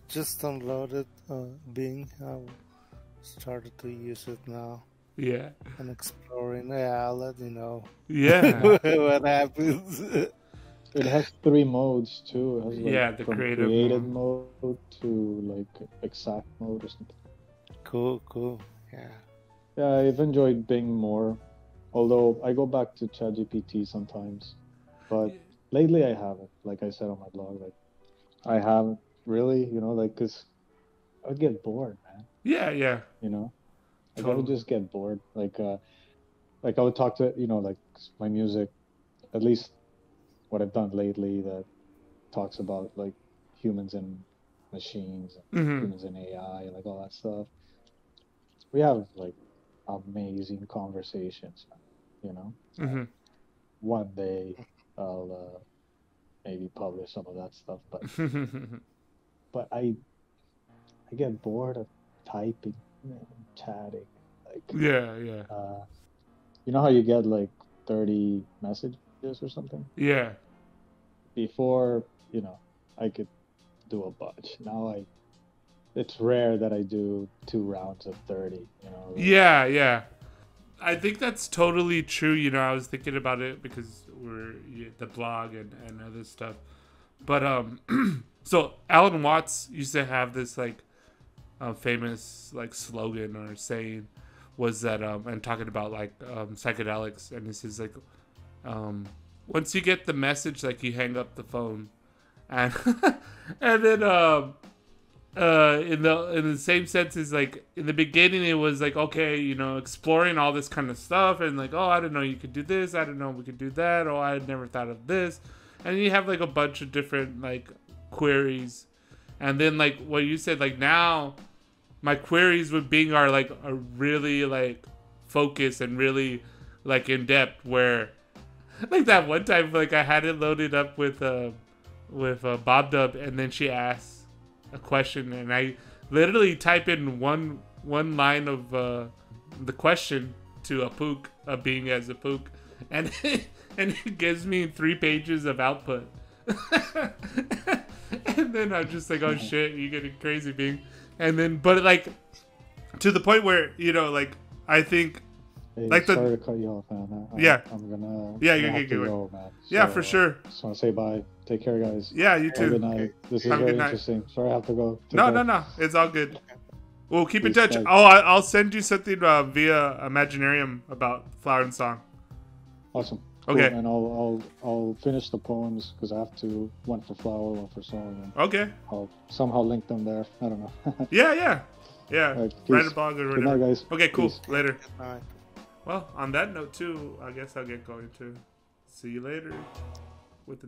just downloaded uh, Bing. I started to use it now yeah, and exploring. Yeah, I'll let you know yeah, *laughs* what happens. It has three modes too. It has like Yeah, the from creative creative mode to like exact mode or something. cool, cool. Yeah. Yeah, I've enjoyed Bing more, although I go back to ChatGPT sometimes. But lately, I haven't. Like I said on my blog, like I haven't really, you know, like because I'd get bored, man. Yeah, yeah, You know, like I would Totally. just get bored. Like, uh, like I would talk to, you know, like my music, at least what I've done lately that talks about like humans and machines, and hmm humans and AI, like all that stuff. We have like amazing conversations, you know. hmm One day I'll uh, maybe publish some of that stuff, but *laughs* but I I get bored of typing and chatting. Like, yeah, yeah, uh, you know how you get like 30 messages or something? yeah, Before, you know, I could do a bunch. Now I, it's rare that I do two rounds of 30, you know? like- yeah, yeah. I think that's totally true. You know, I was thinking about it because we're the blog and, and other stuff. But um, *clears throat* so Alan Watts used to have this like uh, famous like slogan or saying was that um and talking about like um psychedelics and this is like um once you get the message like you hang up the phone. And *laughs* and then um uh in the in the same sense is like in the beginning it was like okay you know exploring all this kind of stuff and like oh i didn't know you could do this. I didn't know we could do that. Oh i had never thought of this. And you have like a bunch of different like queries. And then like what you said like now my queries with bing are like are really like focused and really like in depth where *laughs* like that one time like i had it loaded up with uh with uh, bob dub and then she asked a question and I literally type in one one line of uh, the question to a pook, a being as a pook, *laughs* and and it gives me three pages of output. *laughs* and then I'm just like, oh shit, you're getting crazy, Bing. And then, but like, to the point where you know, like, I think, Hey, like the- to cut you off, man. I, Yeah. I'm gonna. Yeah, I'm you gonna go. man. yeah, So, for uh, sure, Just want to say bye. Take care, guys. yeah, you Have too. good night. This is Have very good night. interesting. Sorry, I have to go. Take No, care. no, no, it's all good. We'll keep in touch. guys. Oh, I- I'll send you something uh, via Imaginarium about Flower and Song. Awesome. Cool. Okay. And I'll I'll I'll finish the poems because I have to one for flower, one for song, and Okay. I'll somehow link them there. I don't know. *laughs* Yeah, yeah, yeah. Alright, Write a blog or Good night, whatever. guys. Okay, cool. Peace. Later. All right. Well, on that note too, I guess I'll get going too. See you later.